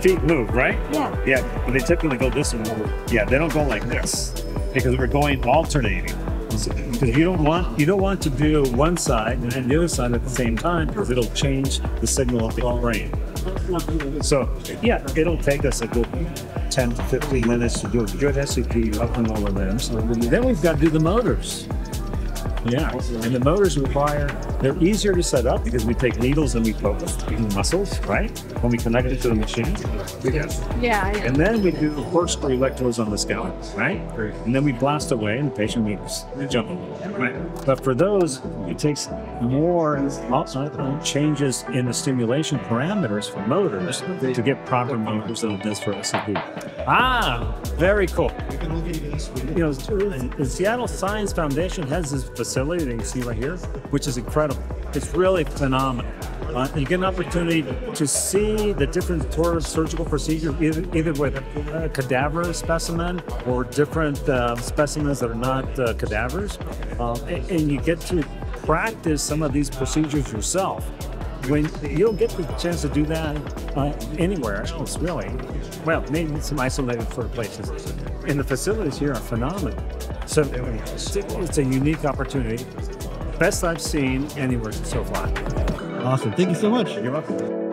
the feet move, right? Yeah. Yeah, but they typically go this way. Yeah, they don't go like this because we're going alternating. Because you don't want you don't want to do one side and then the other side at the same time because it'll change the signal of the brain. So yeah, it'll take us a good 10 to 15 minutes to do a good SSEP up and over limbs. Then we've got to do the motors. Yeah, and the motors require, they're easier to set up because we take needles and we poke in muscles, right? When we connect it to the machine. Yes. Yeah. I. And then we do corkscrew electrodes on the scalp, right? And then we blast away and the patient moves, jump. Right. But for those, it takes more changes in the stimulation parameters for motors to get proper motors than it does for SSEP. Ah, very cool. You know, the Seattle Science Foundation has this facility that you see right here, which is incredible. It's really phenomenal. Uh, you get an opportunity to see the different sort of surgical procedures, either, either with a cadaver specimen or different uh, specimens that are not uh, cadavers, and, and you get to practice some of these procedures yourself. When you don't get the chance to do that uh, anywhere else, really. Well, maybe some isolated sort of places. And the facilities here are phenomenal. So it's, it's a unique opportunity. Best I've seen anywhere so far. Awesome. Thank you so much. You're welcome.